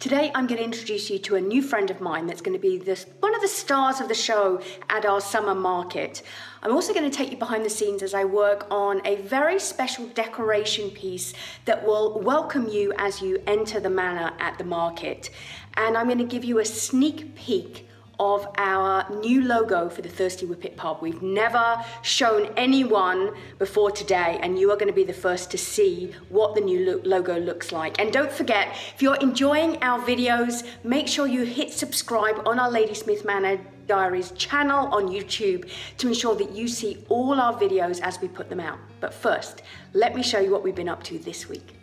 Today I'm going to introduce you to a new friend of mine that's going to be one of the stars of the show at our summer market. I'm also going to take you behind the scenes as I work on a very special decoration piece that will welcome you as you enter the manor at the market. And I'm going to give you a sneak peek of our new logo for the Thirsty Whippet pub. We've never shown anyone before today, and you are going to be the first to see what the new lo logo looks like. And don't forget, if you're enjoying our videos, make sure you hit subscribe on our Ladysmith Manor Diaries channel on YouTube to ensure that you see all our videos as we put them out. But first, let me show you what we've been up to this week.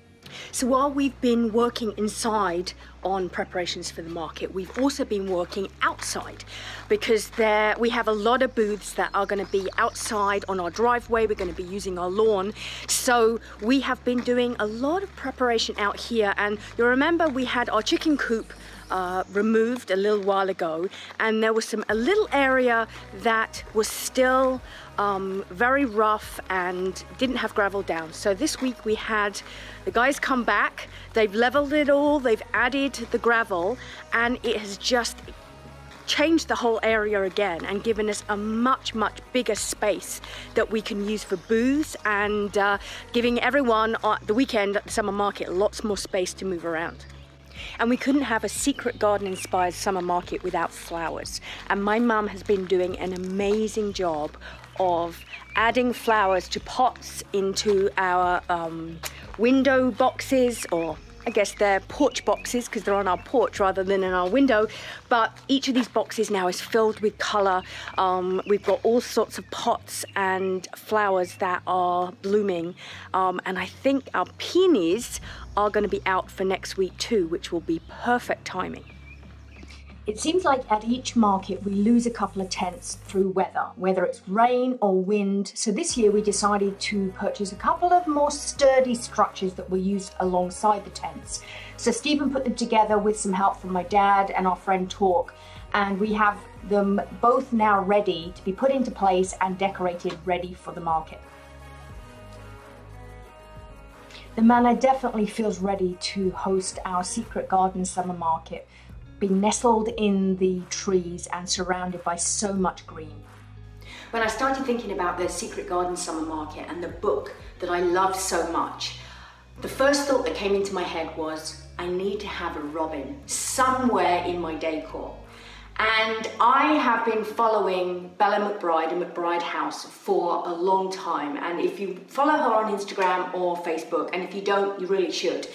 So while we've been working inside on preparations for the market, we've also been working outside because there we have a lot of booths that are going to be outside on our driveway. We're going to be using our lawn. So we have been doing a lot of preparation out here. And you'll remember we had our chicken coop uh, removed a little while ago and there was some a little area that was still um, very rough and didn't have gravel down so this week we had the guys come back they've leveled it all they've added the gravel and it has just changed the whole area again and given us a much much bigger space that we can use for booths and uh, giving everyone at the weekend at the summer market lots more space to move around. And we couldn't have a secret garden inspired summer market without flowers. And my mum has been doing an amazing job of adding flowers to pots into our um, window boxes or I guess they're porch boxes because they're on our porch rather than in our window. But each of these boxes now is filled with colour. Um, we've got all sorts of pots and flowers that are blooming. Um, and I think our peonies are going to be out for next week too, which will be perfect timing. It seems like at each market we lose a couple of tents through weather, whether it's rain or wind. So this year we decided to purchase a couple of more sturdy structures that were used alongside the tents. So Stephen put them together with some help from my dad and our friend Talk, and we have them both now ready to be put into place and decorated ready for the market. The manor definitely feels ready to host our secret garden summer market being nestled in the trees and surrounded by so much green. When I started thinking about the Secret Garden Summer Market and the book that I loved so much, the first thought that came into my head was, I need to have a robin somewhere in my decor. And I have been following Bella McBride and McBride House for a long time. And if you follow her on Instagram or Facebook, and if you don't, you really should.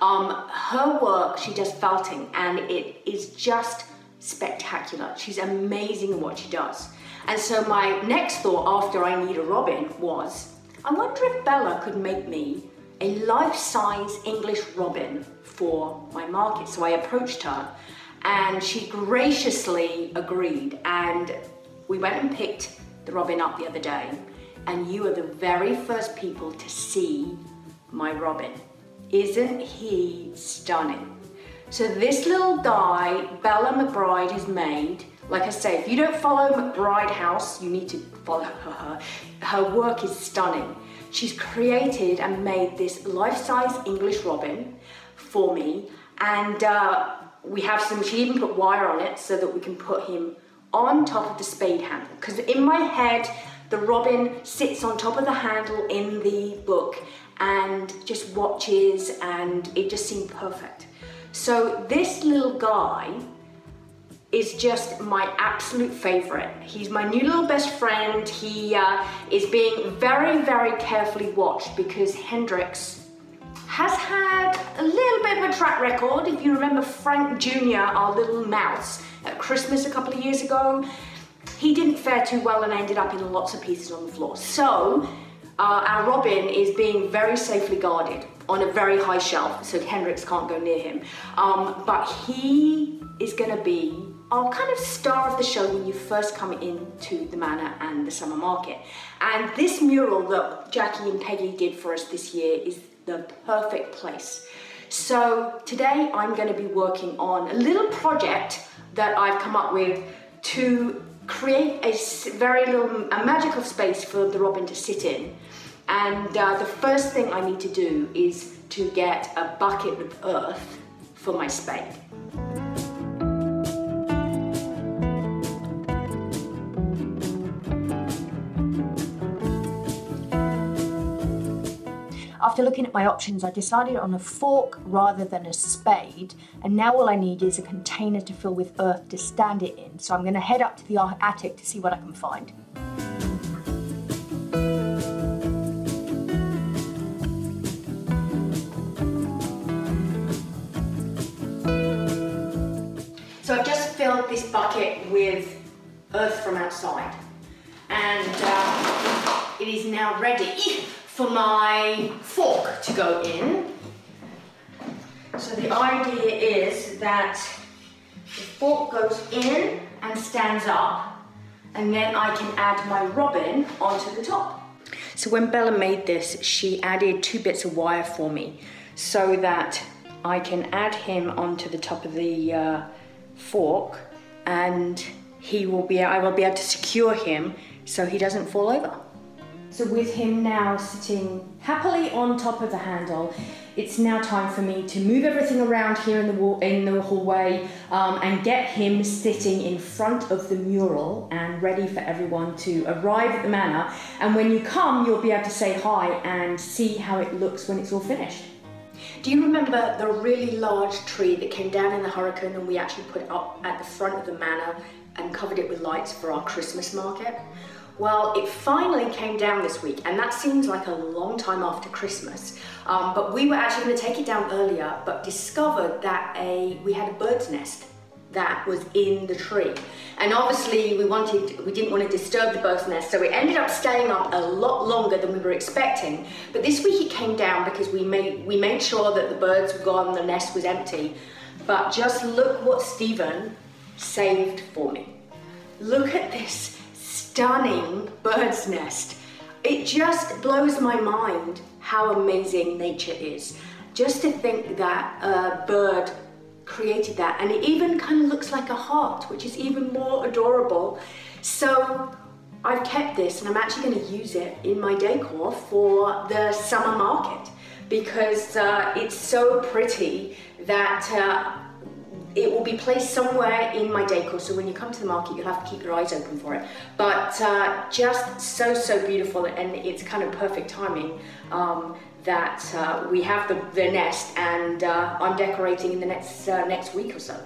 Um, her work, she does felting, and it is just spectacular. She's amazing in what she does. And so my next thought after I need a robin was, I wonder if Bella could make me a life-size English robin for my market. So I approached her and she graciously agreed and we went and picked the robin up the other day and you are the very first people to see my robin. Isn't he stunning? So this little guy, Bella McBride has made, like I say, if you don't follow McBride House, you need to follow her. Her work is stunning. She's created and made this life-size English robin for me. And uh, we have some, she even put wire on it so that we can put him on top of the spade handle. Because in my head, the robin sits on top of the handle in the book and just watches and it just seemed perfect. So this little guy is just my absolute favorite. He's my new little best friend. He uh, is being very, very carefully watched because Hendrix has had a little bit of a track record. If you remember Frank Jr., our little mouse, at Christmas a couple of years ago, he didn't fare too well and ended up in lots of pieces on the floor. So uh, our Robin is being very safely guarded on a very high shelf, so Hendrix can't go near him. Um, but he is going to be our kind of star of the show when you first come into the manor and the summer market. And this mural that Jackie and Peggy did for us this year is the perfect place. So today I'm going to be working on a little project that I've come up with to create a very little a magical space for the robin to sit in. And uh, the first thing I need to do is to get a bucket of earth for my spade. After looking at my options, I decided on a fork rather than a spade, and now all I need is a container to fill with earth to stand it in. So I'm gonna head up to the attic to see what I can find. So I've just filled this bucket with earth from outside, and uh, it is now ready for my fork to go in. So the idea is that the fork goes in and stands up and then I can add my robin onto the top. So when Bella made this, she added two bits of wire for me so that I can add him onto the top of the uh, fork and he will be, I will be able to secure him so he doesn't fall over. So with him now sitting happily on top of the handle, it's now time for me to move everything around here in the wall, in the hallway um, and get him sitting in front of the mural and ready for everyone to arrive at the manor. And when you come, you'll be able to say hi and see how it looks when it's all finished. Do you remember the really large tree that came down in the hurricane and we actually put it up at the front of the manor and covered it with lights for our Christmas market? Well, it finally came down this week, and that seems like a long time after Christmas. Um, but we were actually going to take it down earlier, but discovered that a we had a bird's nest that was in the tree. And obviously we wanted, we didn't want to disturb the bird's nest, so it ended up staying up a lot longer than we were expecting. But this week it came down because we made, we made sure that the birds were gone, the nest was empty. But just look what Stephen saved for me. Look at this stunning bird's nest. It just blows my mind how amazing nature is. Just to think that a bird created that and it even kind of looks like a heart, which is even more adorable. So I've kept this and I'm actually going to use it in my decor for the summer market because uh, it's so pretty that uh, it will be placed somewhere in my decor, so when you come to the market, you'll have to keep your eyes open for it. But uh, just so, so beautiful, and it's kind of perfect timing um, that uh, we have the, the nest, and uh, I'm decorating in the next, uh, next week or so.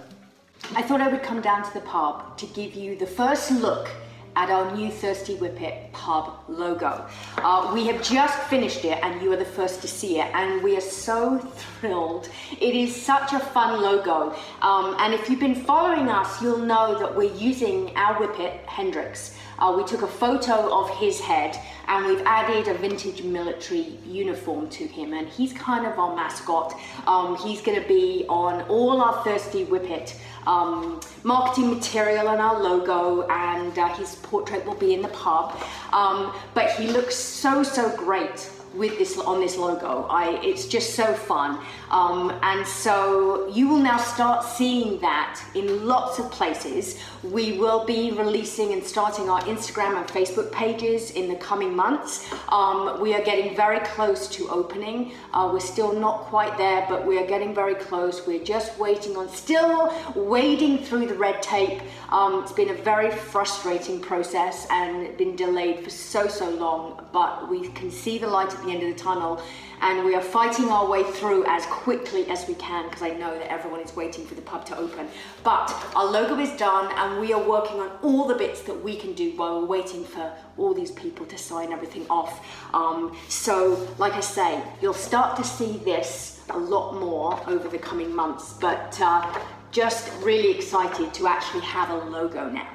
I thought I would come down to the pub to give you the first look at our new Thirsty Whippet pub logo. Uh, we have just finished it and you are the first to see it and we are so thrilled. It is such a fun logo um, and if you've been following us you'll know that we're using our Whippet, Hendrix. Uh, we took a photo of his head and we've added a vintage military uniform to him and he's kind of our mascot. Um, he's going to be on all our Thirsty Whippet um, marketing material and our logo and uh, his portrait will be in the pub. Um, but he looks so, so great with this on this logo. I, it's just so fun. Um, and so you will now start seeing that in lots of places. We will be releasing and starting our Instagram and Facebook pages in the coming months. Um, we are getting very close to opening. Uh, we're still not quite there, but we are getting very close. We're just waiting on, still wading through the red tape. Um, it's been a very frustrating process and been delayed for so, so long, but we can see the light at the end of the tunnel and we are fighting our way through as quickly as we can because I know that everyone is waiting for the pub to open. But our logo is done and we are working on all the bits that we can do while we're waiting for all these people to sign everything off. Um, so like I say, you'll start to see this a lot more over the coming months, but uh, just really excited to actually have a logo now.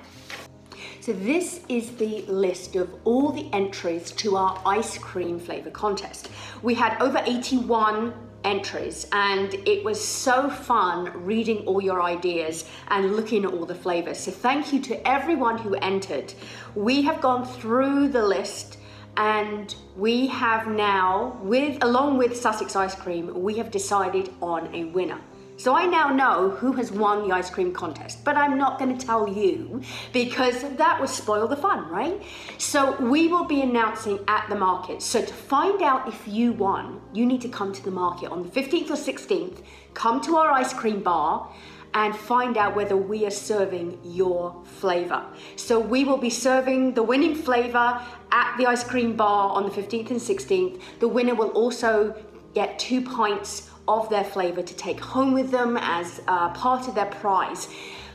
So this is the list of all the entries to our ice cream flavor contest. We had over 81 entries and it was so fun reading all your ideas and looking at all the flavors. So thank you to everyone who entered. We have gone through the list and we have now, with along with Sussex Ice Cream, we have decided on a winner. So I now know who has won the ice cream contest, but I'm not going to tell you because that would spoil the fun, right? So we will be announcing at the market. So to find out if you won, you need to come to the market on the 15th or 16th, come to our ice cream bar and find out whether we are serving your flavor. So we will be serving the winning flavor at the ice cream bar on the 15th and 16th. The winner will also get two pints of their flavor to take home with them as uh, part of their prize.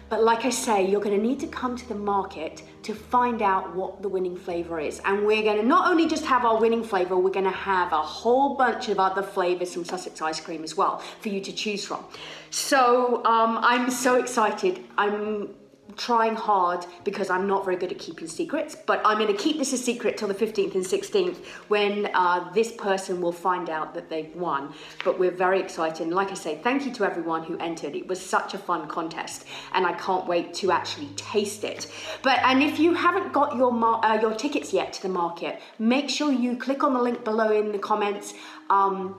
But like I say, you're gonna need to come to the market to find out what the winning flavor is. And we're gonna not only just have our winning flavor, we're gonna have a whole bunch of other flavors from Sussex Ice Cream as well for you to choose from. So um, I'm so excited. I'm trying hard because I'm not very good at keeping secrets, but I'm going to keep this a secret till the 15th and 16th when uh, this person will find out that they've won. But we're very excited. And like I say, thank you to everyone who entered. It was such a fun contest, and I can't wait to actually taste it. But and if you haven't got your uh, your tickets yet to the market, make sure you click on the link below in the comments. Um,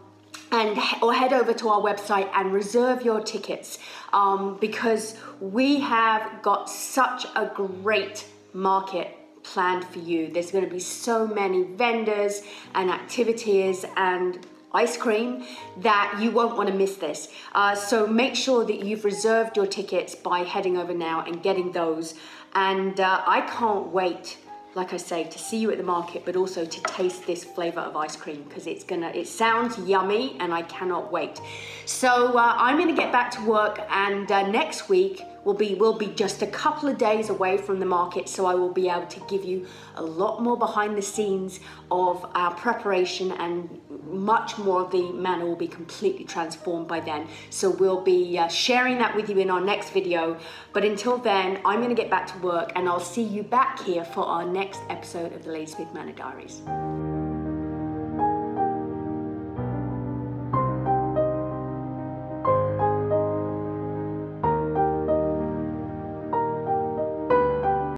and or head over to our website and reserve your tickets um, because we have got such a great market planned for you. There's going to be so many vendors and activities and ice cream that you won't want to miss this. Uh, so make sure that you've reserved your tickets by heading over now and getting those. And uh, I can't wait like I say, to see you at the market, but also to taste this flavor of ice cream because it's gonna, it sounds yummy and I cannot wait. So uh, I'm gonna get back to work and uh, next week will be, will be just a couple of days away from the market. So I will be able to give you a lot more behind the scenes of our preparation and much more of the manor will be completely transformed by then. So we'll be uh, sharing that with you in our next video. But until then, I'm gonna get back to work and I'll see you back here for our next episode of the Ladysmith Manor Diaries.